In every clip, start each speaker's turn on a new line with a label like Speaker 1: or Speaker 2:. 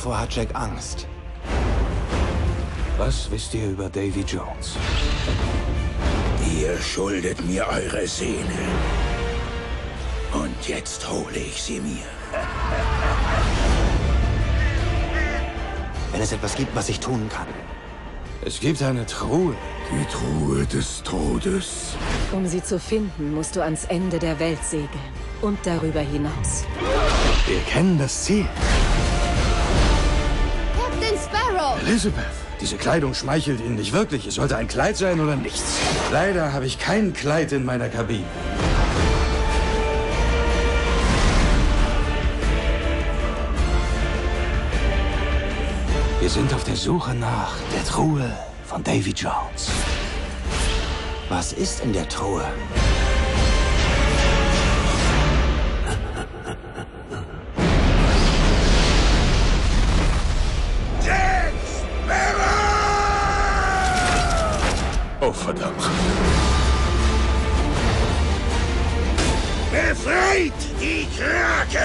Speaker 1: Wovor hat Jack Angst?
Speaker 2: Was wisst ihr über Davy Jones?
Speaker 3: Ihr schuldet mir eure Seele. Und jetzt hole ich sie mir.
Speaker 1: Wenn es etwas gibt, was ich tun kann.
Speaker 2: Es gibt eine Truhe.
Speaker 3: Die Truhe des Todes.
Speaker 4: Um sie zu finden, musst du ans Ende der Welt segeln. Und darüber hinaus.
Speaker 2: Wir kennen das Ziel.
Speaker 5: Sparrow!
Speaker 2: Elizabeth, diese Kleidung schmeichelt Ihnen nicht wirklich. Es sollte ein Kleid sein oder nichts. Leider habe ich kein Kleid in meiner Kabine. Wir sind auf der Suche nach der Truhe von Davy Jones.
Speaker 1: Was ist in der Truhe?
Speaker 2: Oh, verdammt.
Speaker 3: Befreit die Krake!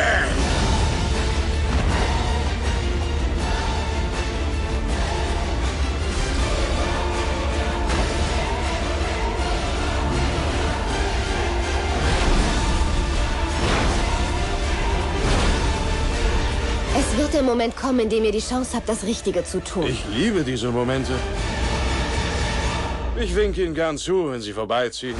Speaker 5: Es wird der Moment kommen, in dem ihr die Chance habt, das Richtige zu tun.
Speaker 2: Ich liebe diese Momente. Ich winke Ihnen gern zu, wenn Sie vorbeiziehen.